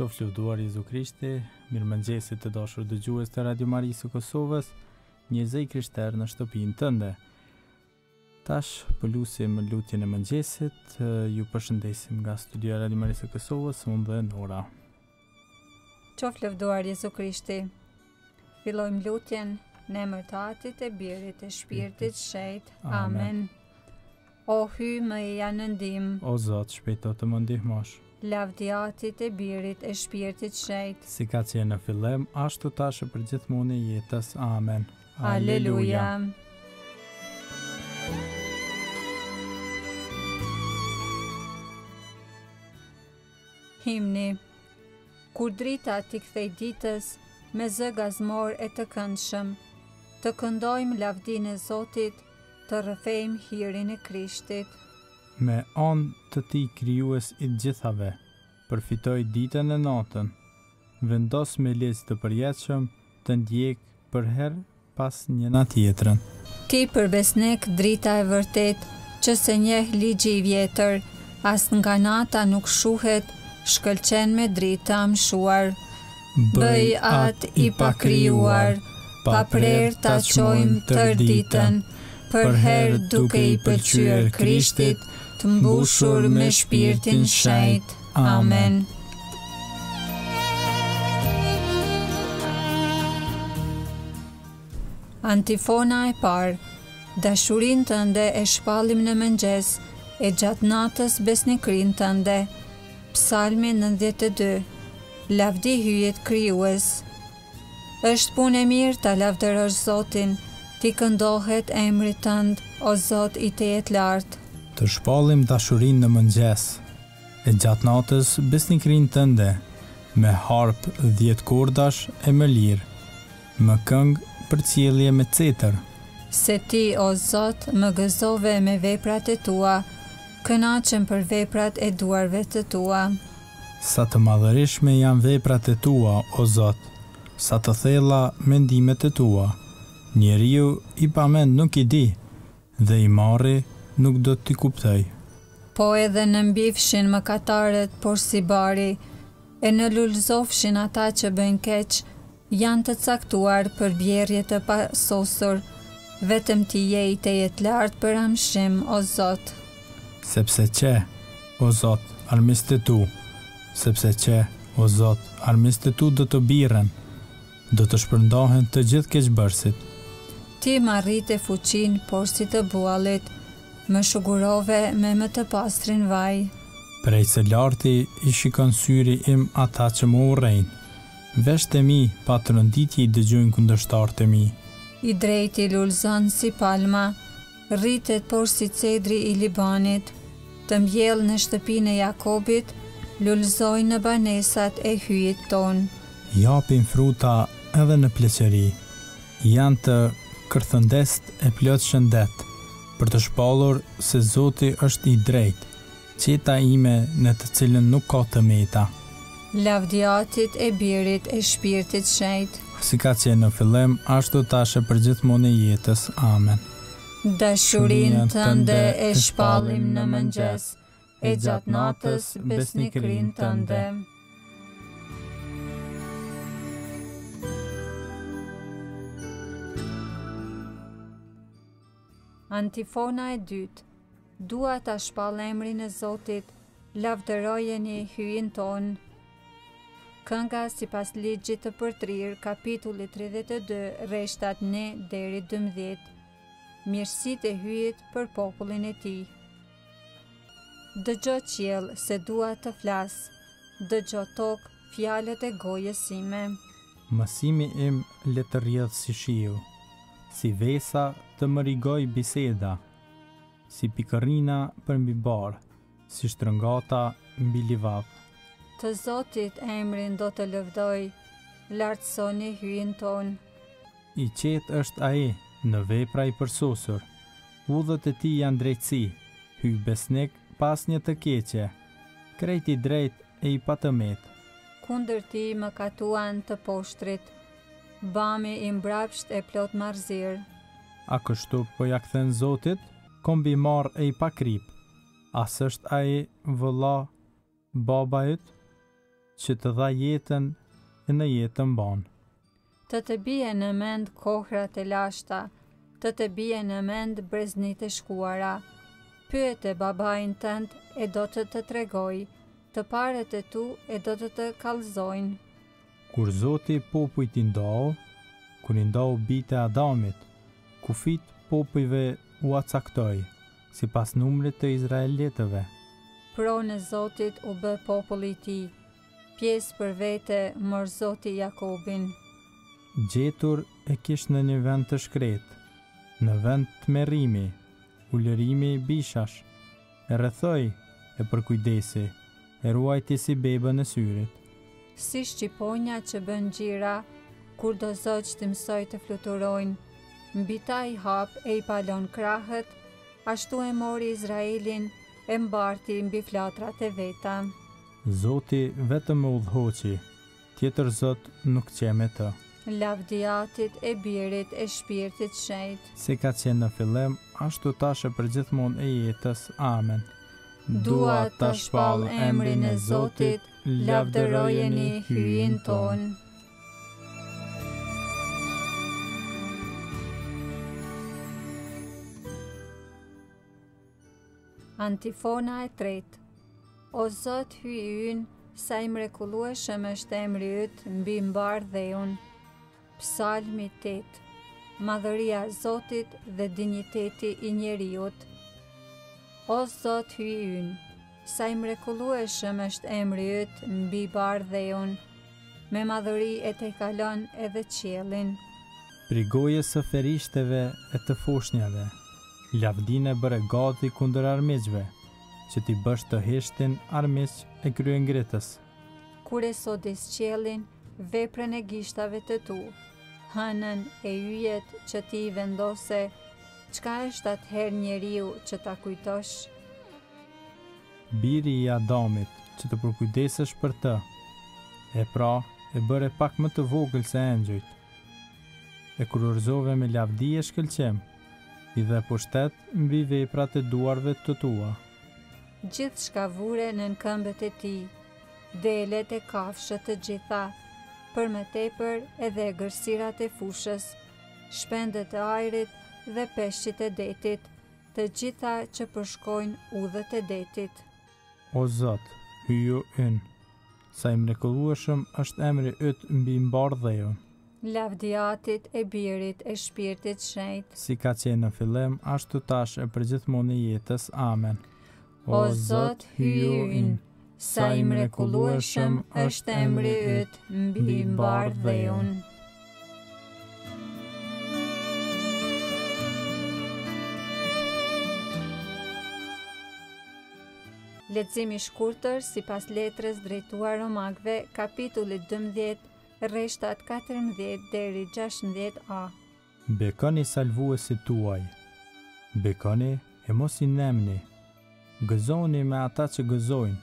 Qoftë lëvduar Jezu Krishti, mirëmëngjesi të dashur dëgjues të Radio Marisë së Kosovës, një zë i krishterë në shtëpinë tënde. Tash po lusim lutjen e mëngjesit. Ju përshëndesim nga studioja e Radio Marisë së Kosovës, unë dhe Nora. Qoftë lëvduar Jezu Krishti. Fillojmë lutjen në emër të Atit e Birit e Shpirtit Shenjt. Amen. O Hyj, m'eja në ndihmë. O Zot, shpejto të më ndihmosh. Lavdi Atit e Birit e Shpirtit Shenjt. Si ka qenë në fillim, ashtu tash e përgjithmonë e jetës. Amen. Aleluja. Himni Kur drita t'i kthehet ditës me zë gazmor e të këndshëm, të këndojmë lavdinë e Zotit, të rrëfejmë hirin e Krishtit. Me anë të tij krijues i të gjithave, Përftoi ditën e natën. Vendosi me ligj të përjetshëm të ndjekë përherë pas njëra tjetrën. Ti për besnikë drita e vërtetë që s'e njeh ligji i vjetër as nga nata nuk shuhet shkëlqen me dritë të amshuar Bëj atë i pakrijuar, paprerë ta çojmë tërë ditën, përherë duke i pëlqyer Krishtit, të mbushur me Shpirtin Shenjt. Amen. Antifona e parë. Dashurinë tënde e shpallim në mëngjes, e gjatë natës besnikërinë tënde. Psalmi nëntëdhjetë e dy Lavdi Hyjit Krijues Është punë e mirë ta lavdërosh Zotin, t'i këndohet emrit tënd, o Zot i Tejetlartë. Të shpallim dashurinë në mëngjes, e gjatë natës besnikërinë tënde, me harpë dhjetëkordash e me lirë. Me këngë përcjellë me cetër. Se ti o Zot më gëzove me veprat e tua, kënaqem për veprat e duarve të tua. Sa të madhërishme janë veprat e tua, o Zot, sa të thella mendimet e tua! Njeriu i pamend nuk i di, dhe i marri nuk do t'i kuptojë. Po edhe në mbifshin mëkatarët porsi bari, e në lulëzofshin ata që bëjnë keq, Janë të caktuar për bjerrje të pasosur, vetëm ti je i tejetlartë për amshim, o Zot. Sepse qe, o Zot, armiqtë e tu, sepse qe, o Zot, armiqtë e tu do të birren, do të shpërndahen të gjithë keqbërësit. Ti ma rrite fuqinë porsi të buallit, më shugurove me më të pastrin vaj. Prej së larti i shikon syri im ata që më urrejnë. Veshët e mi, pa tronditje i dëgjojnë kundërshtarët e mi. I drejti lulëzon si palma, rritet porsi cedri i Libanit. Të mbjellë në shtëpinë e Jakobit, lulëzojnë në banesat e hyjit tonë. Japin fruta edhe në pleqëri, janë të kërthëndestë e plot shëndet, për të shpallur se Zoti është i drejtë, Qeta ime në të cilën nuk ka të meta. Lavdi Atit e Birit e Shpirtit Shenjt. Si ka qenë në fillim, ashtu tash e përgjithmonë i jetës. Amen. Dashurinë Tënde e shpallim në mëngjes e gjatë natës besnikërinë Tënde. Antifona e dytë, Dua ta shpall emrin e Zotit, lavdërojeni hyjin tonë. Kënga sipas ligjit të përtrirë, kapitulli 32, rreshtat 1 deri 12. Mirësitë e hyjit për popullin e tij. Dëgjo qiell se dua të flas, dëgjo tokë fjalët e gojës sime. Mësimi im le të rrjedhë si shiu, si vesa të më rigojë biseda, si pikërrina përmbi barë, si shtrëngata mbi livadh. Të Zotit emrin do të lëvdoj, lartësoni hyjin tonë. Qetë është ai, në vepra i përsosur. Udhët e tij janë drejtësi, hyj besnik pa asnjë të keqe. Krejt i drejtë e i patëmetë. Kundër tij mëkatuan të poshtrit. Bami i mbrapshtë e plot marrëzirë. A kështu po ia kthen Zotit? Komb i marrë e i pakripë. A s'është ai, vallë, Babai yt që të dha jetën e në jetë të mban. Të të bie në mend kohrat e lashta, të të bie në mend breznitë e shkuara. Pyete babain tënd e do të të tregojë, të parët e tu e do të të kallëzojnë. Kur Zoti popujt i ndau, kur i ndau bijtë e Adamit, kufijtë popujve ua caktoi, sipas numrit të izraelitëve. Pronë e Zotit u bë populli i tij, pjesë për vete mori Zoti Jakobin. Gjetur e kish në një vend të shkretë, në vend tmerrimi, ulërimi bishash, e rrethoi e përkujdesi, E ruajti si bebën e syrit. Si shqiponja që bën gjira kur do zogjtë t'i mësojë të fluturojnë, mbi ta i hap e i palon krahët, ashtu e mori Izraelin, e mbarti mbi flatrat e veta. Zoti vetëm e udhëhoqi Tjetër zot nuk qe me të. Lavdi Atit e Birit e Shpirtit Shenjt. Si ka qenë në fillim, ashtu tash e përgjithmonë e jetës. Amen. Dua ta shpall emrin e Zotit, lavdërojeni Hyjin tonë. Antifona e tretë. O Zot Hyji ynë, sa i mrekullueshëm është emri yt mbi mbarë dheun. Psalmi 8. Madhëria e Zotit dhe dinjiteti i njeriut. O Zot Hyji ynë, sa i mrekullueshëm është emri yt mbi mbarë dheun. Me madhëri e tejkalon edhe qiellin. Prej gojës së ferishteve e të foshnjave, lavdinë e bëre gati kundër armiqve, që t'i bësh të heshtin armiq e kryengritës. Kur e sodis qiellin, veprën e gishtave të tu, hënën e yjet që ti i vendose, çka është atëherë njeriu që ta kujtosh? Biri i Adamit, që të përkujdesësh për të, e pra, e bëre pak më të vogël se engjëjtë. E kurorëzove me lavdi e shkëlqim, i dhe pushtet mbi veprat e duarve të tua. Gjithçka vure nën këmbët e tij, delet e kafshët të gjitha, për më tepër edhe egërsirat e fushës, shpendët e ajrit dhe peshqit e detit, të gjitha që përshkojnë udhët e detit. O Zot, Hyji ynë, Sa i mrekullueshëm është emri yt mbi mbarë dheun. Lavdi Atit e Birit e Shpirtit Shenjt. Si ka qenë në fillim, ashtu tash e përgjithmonë e jetës. Amen. O Zot, Hyji ynë, sa i mrekullueshëm është emri yt mbi mbarë dheun. Leximi i shkurtër, sipas letrës drejtuar Romakëve, kapitulli dymbëdhjetë, rreshtat katërmbëdhjetë deri gjashtëmbëdhjetë a. Bekoni salvuesit tuaj, bekoni e mos i nemni, gëzoni me ata që gëzojnë,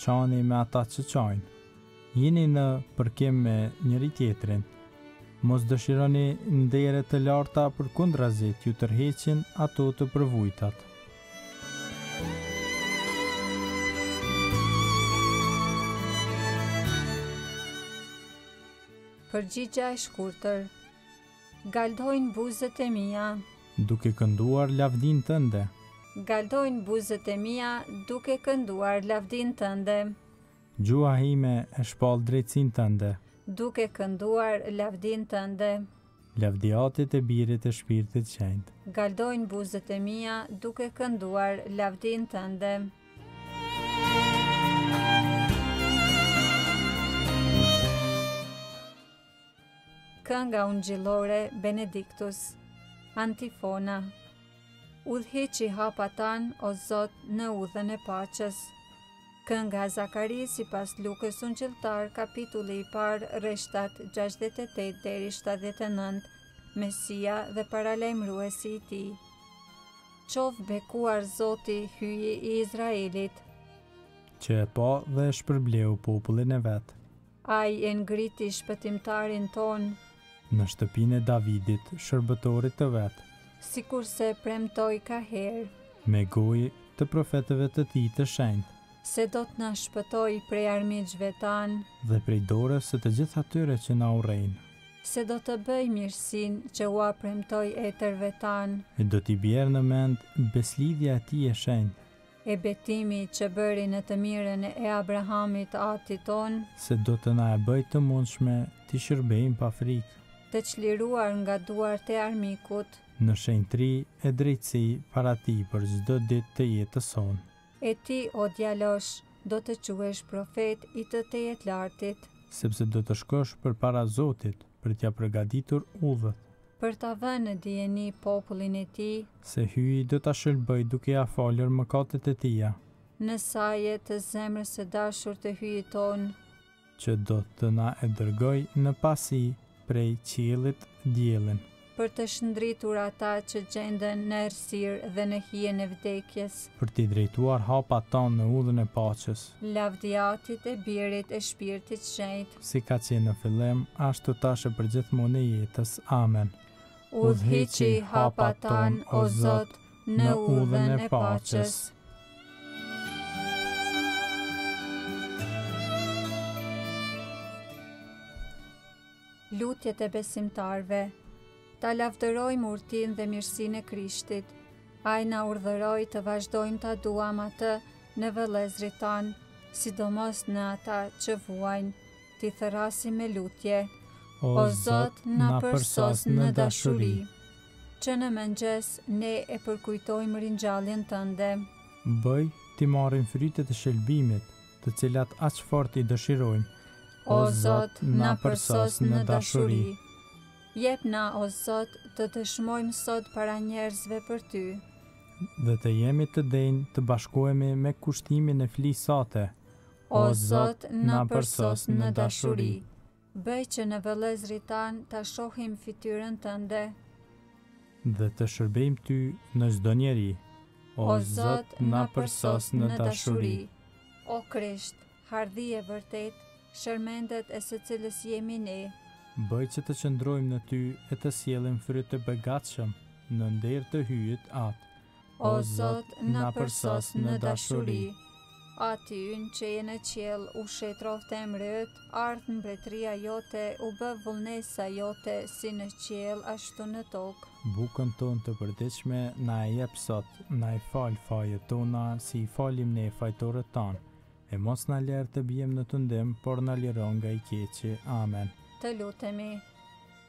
qani me ata që qajnë. Jini në përkim me njëri-tjetrin. Mos dëshironi ndere të larta përkundrazi t'ju tërheqin ato të përvujtat. Përgjigja e shkurtër, Galdojnë buzët e mia. Duke kënduar lavdinë tënde. Galdojnë buzët e mia duke kënduar lavdinë tënde. Gjuha ime e shpall drejtësinë tënde. Duke kënduar lavdinë tënde. Lavdi Atit e Birit e Shpirtit Shenjtë. Galdojnë buzët e mia duke kënduar lavdinë tënde. Kënga ungjillore Benediktus Antifona Udhëhiqi hapat tanë o Zot në udhën e paqes. Kënga e Zakarisë sipas Lukës Ungjilltar kapitulli i parë rreshtat 68 deri 79 Mesia dhe paralajmëruesi i tij. Qoftë bekuar Zoti hyji i Izraelit. Që e pa dhe e shpërbleu popullin e vet. Ai e ngriti Shpëtimtarin tonë. Në shtëpinë e Davidit, shërbëtorit të vet. Sikurse e premtoi kaherë. Me gojë të profetëve të tij të shenjtë. Se do të na shpëtojë prej armiqve tanë. Dhe prej dorës së të gjithë atyre që na urrejnë. Se do të bëjë mirësinë që ua premtoi etërve tanë. E do t'i bjerë në mend besëlidhja e tij e shenjtë. E betimi që bëri në të mirën e Abrahamit Atit tonë. Se do të na e bëjë të mundshme t'i shërbejmë pa frikë. Të çliruar nga duart e armikut. Në shenjtëri e drejtësi para Tij për çdo ditë të jetës sonë. E ti, o djalosh, do të quhesh profet i të Tejetlartit. Sepse do të shkosh përpara Zotit. për t'ia përgatitur udhët. Për ta vënë në dijeni popullin e tij. Se Hyji do ta shëlbojë duke ia falur mëkatet e tija. Në saje të zemrës së dashur të Hyjit tonë. Që do të na e dërgojë në pasi prej qiellit diellin. Për të shndritur ata që gjenden në errësirë dhe në hijen e vdekjes. Për t'i drejtuar hapat tanë në udhën e paqes. Lavdi Atit e Birit e Shpirtit të Shenjtë. Si ka qenë në fillim, ashtu tash e përgjithmonë e jetës. Amen. Udhëhiqi hapat tanë, o Zot, në udhën e paqes. Lutjet e besimtarëve. Ta lavdërojmë urtinë dhe mirësinë e Krishtit. Ai na urdhëroi të vazhdojmë ta duam atë në vëllezërit tanë, sidomos në ata që vuajnë, t'i thërrasim me lutje. O Zot, na përsos në dashuri. Që në mëngjes ne e përkujtojmë ringjalljen tënde. Bëj t'i marrim frytet e shëlbimit. të cilat aq fort i dëshirojmë. O Zot, na përsos në dashuri. Jep na, o Zot, të dëshmojmë sot para njerëzve për Ty. Dhe të jemi të denjë të bashkohemi me kushtimin e flisë sate. O Zot, na përsos në dashuri. Bëj që në vëllezërit tanë ta shohim fytyrën tënde. Dhe të të shërbejmë ty në çdo njeri. O Zot, na përsos në dashuri. O Krisht, hardhi e vërtetë, shërmendet e së cilës jemi ne. Bëj që të qëndrojmë në ty e të sjellim fryt të begatshëm në nder të Hyjit atë O Zot, na përsos në dashuri. Ati ynë që je në qiell, u shejtëroftë emri yt, ardhtë mbretëria jote, u bë vullnesa jote, si në qiell, ashtu në tokë. Bukën tonë të përditshme na e jep sot, na i fal fajet tona, si i falim ne fajtorët tanë. E mos na lër të biem në tundim, por na liro nga i keqi. Amen. Të lutemi.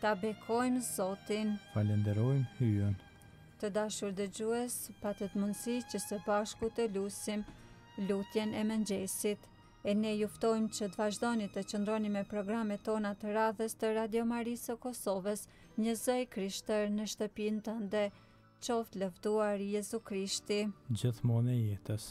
Ta bekojmë Zotin. Falenderojmë Hyjin. Të dashur dëgjues, patët mundësi që së bashku të lusim lutjen e mëngjesit. E ne ju ftojmë që të vazhdoni të qëndroni me programet tona të radhës të Radio Marisë së Kosovës, një zë i krishtër në shtëpinë tënde. Qoftë lëvduar Jezu Krishti. Gjithmonë e jetës.